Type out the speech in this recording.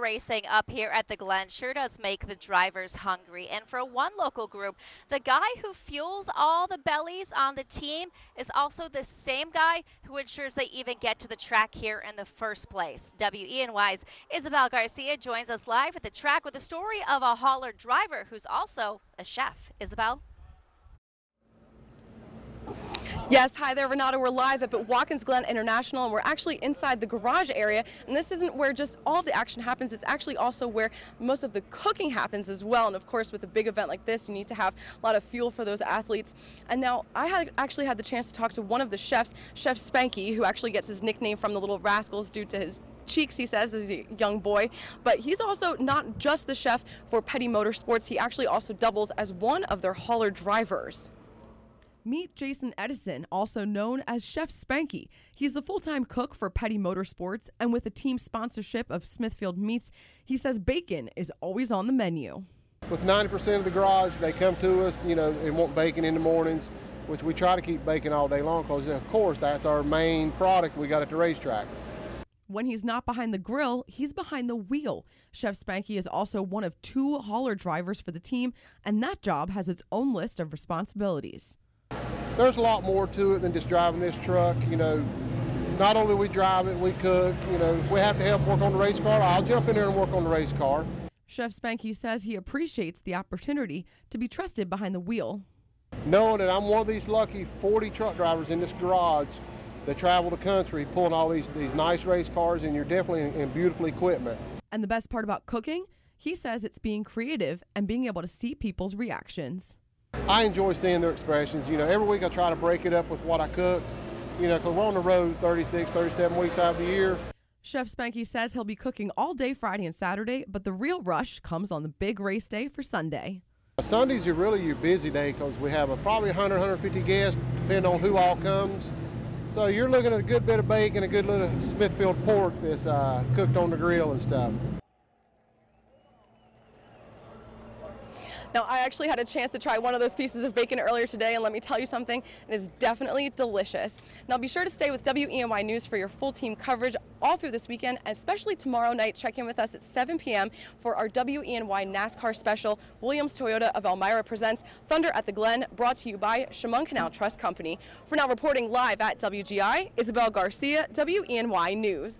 racing up here at the Glen sure does make the drivers hungry. And for one local group, the guy who fuels all the bellies on the team is also the same guy who ensures they even get to the track here in the first place. WENY's Isabel Garcia joins us live at the track with the story of a hauler driver who's also a chef. Isabel? Yes, hi there, Renata. We're live at Watkins Glen International, and we're actually inside the garage area. And this isn't where just all the action happens, it's actually also where most of the cooking happens as well. And of course, with a big event like this, you need to have a lot of fuel for those athletes. And now I had actually had the chance to talk to one of the chefs, Chef Spanky, who actually gets his nickname from the Little Rascals due to his cheeks, he says, as a young boy. But he's also not just the chef for Petty Motorsports, he actually also doubles as one of their hauler drivers. Meet Jason Edison, also known as Chef Spanky. He's the full time cook for Petty Motorsports, and with a team sponsorship of Smithfield Meats, he says bacon is always on the menu. With 90% of the garage, they come to us, you know, and want bacon in the mornings, which we try to keep bacon all day long because, of course, that's our main product we got at the racetrack. When he's not behind the grill, he's behind the wheel. Chef Spanky is also one of two hauler drivers for the team, and that job has its own list of responsibilities there's a lot more to it than just driving this truck. You know, not only we drive it, we cook. You know, if we have to help work on the race car, I'll jump in there and work on the race car. Chef Spanky says he appreciates the opportunity to be trusted behind the wheel. Knowing that I'm one of these lucky 40 truck drivers in this garage that travel the country pulling all these, these nice race cars, and you're definitely in, in beautiful equipment. And the best part about cooking, he says it's being creative and being able to see people's reactions. I enjoy seeing their expressions. You know, every week I try to break it up with what I cook, you know, because we're on the road 36, 37 weeks out of the year. Chef Spanky says he'll be cooking all day Friday and Saturday, but the real rush comes on the big race day for Sunday. Sundays are really your busy day because we have a, probably 100, 150 guests, depending on who all comes. So you're looking at a good bit of bacon, a good little Smithfield pork that's uh, cooked on the grill and stuff. Now, I actually had a chance to try one of those pieces of bacon earlier today, and let me tell you something, it is definitely delicious. Now, be sure to stay with WENY News for your full team coverage all through this weekend, especially tomorrow night. Check in with us at 7 p.m. for our WENY NASCAR special. Williams Toyota of Elmira presents Thunder at the Glen, brought to you by Chemung Canal Trust Company. For now, reporting live at WGI, Isabel Garcia, WENY News.